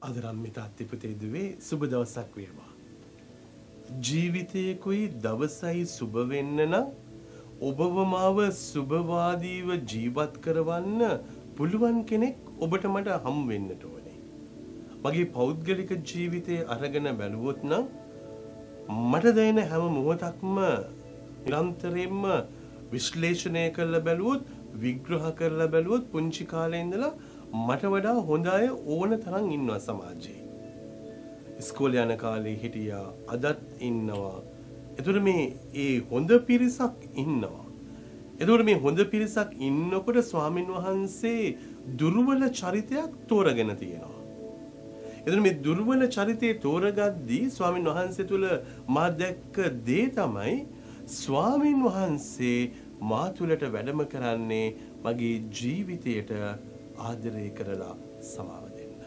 අද රම්මිත අත්තිපතේ දුවේ සුබ දවසක් වේවා. ජීවිතයකුයි දවසයි සුබ වෙන්න නම් ඔබව මාව සුබවාදීව ජීවත් කරවන්න පුළුවන් කෙනෙක් ඔබට මට හම් වෙන්නට ඕනේ. මගේ පෞද්ගලික ජීවිතය අරගෙන බැලුවොත් නම් මට දැනෙන හැම මොහොතක්ම නිරන්තරයෙන්ම විශ්ලේෂණය කරලා බැලුවොත් විග්‍රහ කරලා බැලුවොත් පුංචි කාලේ ඉඳලා මට වඩා හොඳ අය ඕන තරම් ඉන්නවා සමාජයේ. ඉස්කෝලේ යන කාලේ හිටියා අදත් ඉන්නවා. එතකොට මේ ඒ හොඳ පිරිසක් ඉන්නවා. එතකොට මේ හොඳ පිරිසක් ඉන්නකොට ස්වාමින් වහන්සේ දුර්වල චරිතයක් තෝරගෙන තියෙනවා. එතන මේ දුර්වල චරිතය තෝරගද්දී ස්වාමින් වහන්සේ තුල මා දැක්ක දේ තමයි ස්වාමින් වහන්සේ මා තුලට වැඩම කරන්නේ මගේ ජීවිතයට ආදරය කරලා සමාව දෙන්න.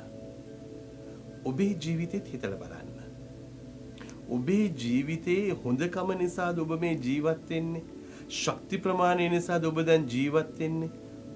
ඔබේ ජීවිතෙත් හිතලා බලන්න. ඔබේ ජීවිතේ හොඳකම නිසාද ඔබ මේ ජීවත් වෙන්නේ? ශක්ති ප්‍රමාණය නිසාද ඔබ දැන් ජීවත් වෙන්නේ?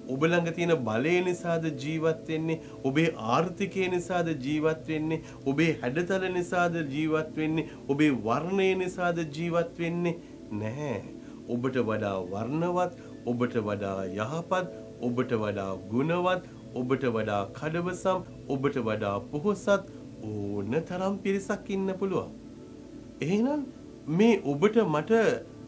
ඔබ ළඟ තියෙන බලය නිසාද ජීවත් වෙන්නේ ඔබේ ආර්ථිකය නිසාද ජීවත් වෙන්නේ ඔබේ හැඩතල නිසාද ජීවත් වෙන්නේ ඔබේ වර්ණය නිසාද ජීවත් වෙන්නේ නැහැ ඔබට වඩා වර්ණවත් ඔබට වඩා යහපත් ඔබට වඩා ගුණවත් ඔබට වඩා කඩවසම් ඔබට වඩා පොහොසත් ඕන තරම් පිරිසක් ඉන්න පුළුවන් එහෙනම් මේ ඔබට මට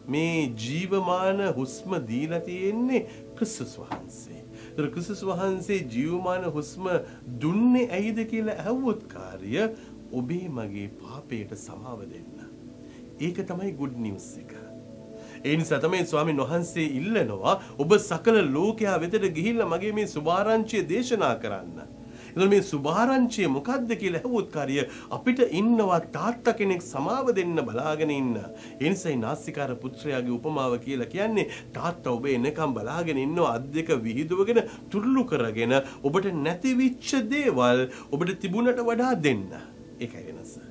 මේ ජීවමාන හුස්ම දීලා තියෙන්නේ ක්‍රිස්තුස් වහන්සේ. ඒතර ක්‍රිස්තුස් වහන්සේ ජීවමාන හුස්ම දුන්නේ ඇයිද කියලා ඇහුවොත් කාර්ය ඔබේ මගේ පාපයට සමාව දෙන්න. ඒක තමයි good news එක. ඒ නිසා තමයි ස්වාමීන් වහන්සේ ඉල්ලනවා ඔබ සකල ලෝකයා වෙතට ගිහිල්ලා මගේ මේ සුභාරංචිය දේශනා කරන්න. එතකොට මේ සුභාරංචිය මොකද්ද කියලා ඇහුවොත් කාරිය අපිට ඉන්නවා තාත්තා කෙනෙක් සමාව දෙන්න බලාගෙන ඉන්න. ඒ නිසායි නාස්තිකාර පුත්‍රයාගේ උපමාව කියලා කියන්නේ තාත්තා ඔබ එනකම් බලාගෙන ඉන්නවා අත් දෙක විහිදුවගෙන තුරුළු කරගෙන ඔබට නැතිවිච්ච දේවල් ඔබට තිබුණට වඩා දෙන්න. ඒකයි වෙනස.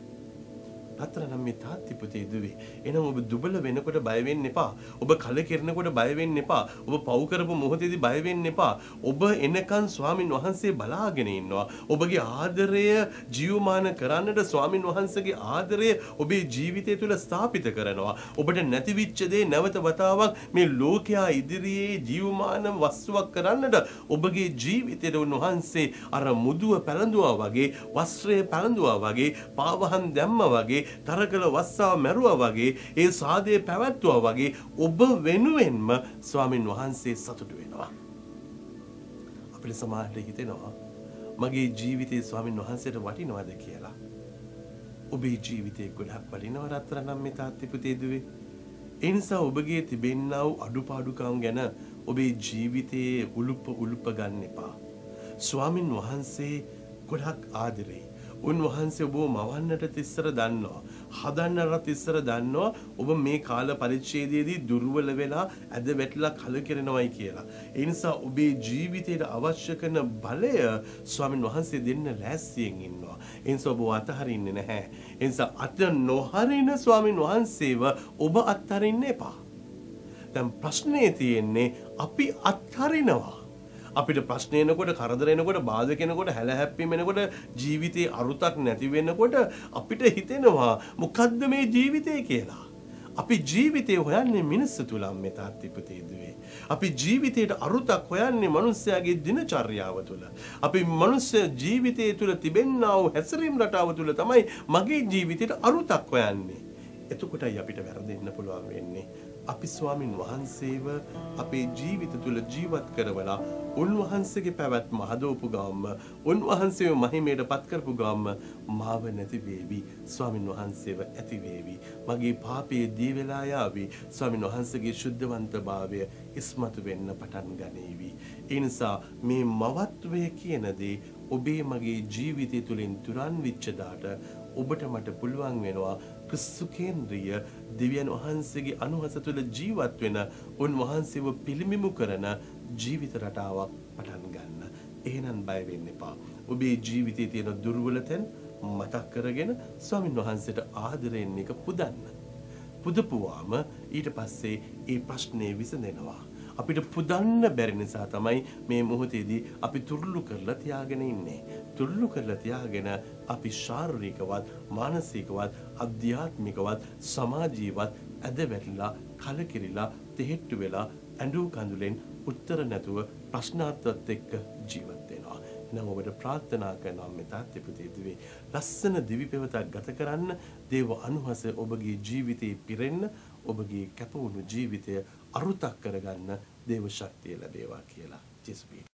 පත්‍ර නම් මේ තාත්ති පුතේ දුවේ. එහෙනම් ඔබ දුබල වෙනකොට බය වෙන්න එපා. ඔබ කලකිරෙනකොට බය වෙන්න එපා. ඔබ පව් කරපු මොහොතේදී බය වෙන්න එපා. ඔබ එනකන් ස්වාමින් වහන්සේ බලාගෙන ඉන්නවා. ඔබගේ ආදරය ජීවමාන කරන්නට ස්වාමින් වහන්සේගේ ආදරය ඔබේ ජීවිතය තුළ ස්ථාපිත කරනවා. ඔබට නැතිවිච්ච දේ නැවත වතාවක් මේ ලෝකයා ඉදිරියේ ජීවමාන වස්තුවක් කරන්නට ඔබගේ ජීවිතයට උන්වහන්සේ අර මුදුව පැළඳුවා වගේ වස්ත්‍රය පැළඳුවා වගේ පාවහන් දැම්ම වගේ තරකල වස්සාව මැරුවා වගේ ඒ සාදය පැවැත්තුවා වගේ ඔබ වෙනුවෙන්ම ස්වාමින් වහන්සේ සතුටු වෙනවා. අපිට සමාහට හිතෙනවා මගේ ජීවිතයේ ස්වාමින් වහන්සේට වටිනවද කියලා. ඔබේ ජීවිතය ගොඩක් වටිනව රත්තරනම් මේ තාත්තිපුතේ දුවේ. ඒ නිසා ඔබගේ තිබෙන්නා වූ අඩුපාඩුකම් ගැන ඔබේ ජීවිතයේ උලුප්ප උලුප්ප ගන්න එපා. ස්වාමින් වහන්සේ ගොඩක් ආදරේ. උන්වහන්සේ ඔබ මවන්නට තිස්සර දන්නවා. හදන්නට තිස්සර දන්නවා ඔබ මේ කාල පරිච්ඡේදයේදී දුර්වල වෙලා ඇද වැටිලා කලකිරෙනවයි කියලා. ඒ නිසා ඔබේ ජීවිතයට අවශ්‍ය කරන බලය ස්වාමින් වහන්සේ දෙන්න ලෑස්තියෙන් ඉන්නවා. ඒ නිසා ඔබ අතහරින්නේ නැහැ. ඒ නිසා අත නොහරින ස්වාමින් වහන්සේව ඔබ අත්හරින්න එපා. දැන් ප්‍රශ්නේ තියෙන්නේ අපි අත්හරිනවා. අපිට ප්‍රශ්න එනකොට කරදර එනකොට බාධක එනකොට හැල හැප්පීම එනකොට ජීවිතේ අරුතක් නැති වෙනකොට අපිට හිතෙනවා මොකද්ද මේ ජීවිතය කියලා. අපි ජීවිතය හොයන්නේ මිනිස්සු තුලම් මේ තාත්තිපතේ දුවේ. අපි ජීවිතයට අරුතක් හොයන්නේ මිනිස්යාගේ දිනචර්යාව තුළ. අපි මනුස්ස ජීවිතය තුළ තිබෙන්නා වූ හැසිරීම් රටාව තුළ තමයි මගේ ජීවිතයට අරුතක් හොයන්නේ. එතකොටයි අපිට වැරදෙන්න පුළුවන් වෙන්නේ. අපි ස්වාමින් වහන්සේව අපේ ජීවිත තුළ ජීවත් කරවලා උන්වහන්සේගේ පැවැත්ම හදවපු ගාම්ම උන්වහන්සේව මහිමයට පත් කරපු ගාම්ම මාව නැති වේවි. ස්වාමින් වහන්සේව ඇති වේවි. මගේ පාපයේ දී වෙලා යාවි. ස්වාමින් වහන්සේගේ ශුද්ධවන්තභාවය ඉස්මතු වෙන්න පටන් ගනීවි. ඒ නිසා මේ මවත්වය කියන දේ ඔබේ මගේ ජීවිතය තුළින් තුරන් විච්ච දාට ඔබට මට පුළුවන් වෙනවා ක්‍රිස්තු කේන්ද්‍රීය දෙවියන් වහන්සේගේ අනුහස තුළ ජීවත් වෙන උන්වහන්සේව පිළිමිමු කරන ජීවිත රටාවක් පටන් ගන්න. එහෙනම් බය වෙන්න එපා. ඔබේ ජීවිතයේ තියෙන දුර්වල තැන් මතක් කරගෙන ස්වාමින් වහන්සේට ආදරයෙන් එක පුදන්න. පුදපුවාම ඊට පස්සේ ඒ ප්‍රශ්නේ විසඳෙනවා. අපිට පුදන්න බැරි නිසා තමයි මේ මොහොතේදී අපි තුරුළු කරලා තියාගෙන ඉන්නේ. තුරුළු කරලා තියාගෙන අපි ශාරීරිකවත් මානසිකවත් අධ්‍යාත්මිකවත් සමාජීවත් ඇද වැටිලා කලකිරිලා තෙහෙට්ටු වෙලා ඇඬු කඳුලෙන් උත්තර නැතුව ප්‍රශ්නාර්ථවත් එක්ක ජීවත් වෙනවා. එහෙනම් ඔබට ප්‍රාර්ථනා කරනවා මේ තාත්ති පුතේ දිවේ ලස්සන දිවි පෙවතක් ගත කරන්න දේව අනුහස ඔබගේ ජීවිතේ පිරෙන්න ඔබගේ කැපවුණු ජීවිතය අරුතක් කරගන්න දේව ශක්තිය ලැබේවා කියලා ජෙසුස්